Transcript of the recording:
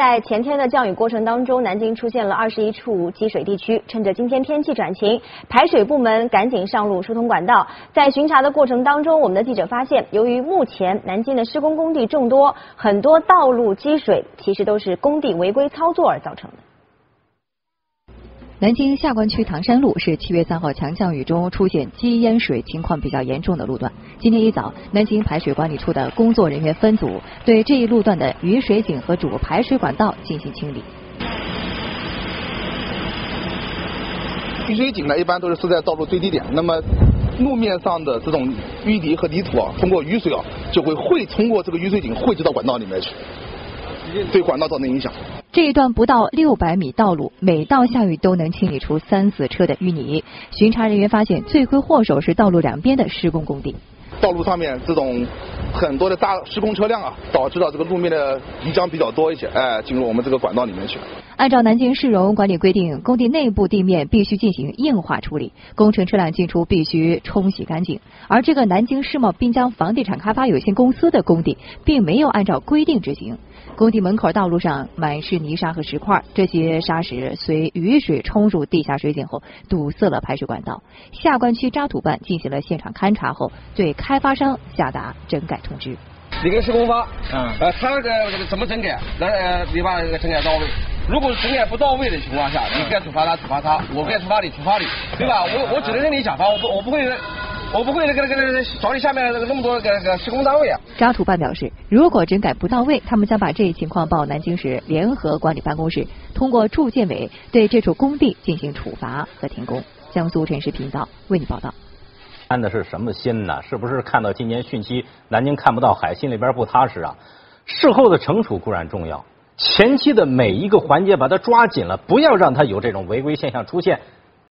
在前天的降雨过程当中，南京出现了二十一处积水地区。趁着今天天气转晴，排水部门赶紧上路疏通管道。在巡查的过程当中，我们的记者发现，由于目前南京的施工工地众多，很多道路积水其实都是工地违规操作而造成的。南京下关区唐山路是七月三号强降雨中出现积淹水情况比较严重的路段。今天一早，南京排水管理处的工作人员分组对这一路段的雨水井和主排水管道进行清理。雨水井呢，一般都是设在道路最低点。那么，路面上的这种淤泥和泥土啊，通过雨水啊，就会汇通过这个雨水井汇集到管道里面去，对管道造成影响。这一段不到六百米道路，每到下雨都能清理出三四车的淤泥。巡查人员发现，罪魁祸首是道路两边的施工工地。道路上面这种很多的大施工车辆啊，导致到这个路面的泥浆比较多一些，哎，进入我们这个管道里面去。按照南京市容管理规定，工地内部地面必须进行硬化处理，工程车辆进出必须冲洗干净。而这个南京世贸滨江房地产开发有限公司的工地，并没有按照规定执行。工地门口道路上满是泥沙和石块，这些沙石随雨水冲入地下水井后，堵塞了排水管道。下关区渣土办进行了现场勘查后，对开发商下达整改通知。你跟施工方，嗯，呃，他那个怎么整改？来呃，你把这个整改到位。如果整改不到位的情况下，你该处罚他处罚他，我该处罚你处罚你，对吧？我我只能跟你讲罚，我不我不会。我不会那个那个找你下面那个那么多那个那个施工单位啊。渣土办表示，如果整改不到位，他们将把这一情况报南京市联合管理办公室，通过住建委对这处工地进行处罚和停工。江苏城市频道为你报道。安的是什么心呢？是不是看到今年汛期南京看不到海，心里边不踏实啊？事后的惩处固然重要，前期的每一个环节把它抓紧了，不要让它有这种违规现象出现，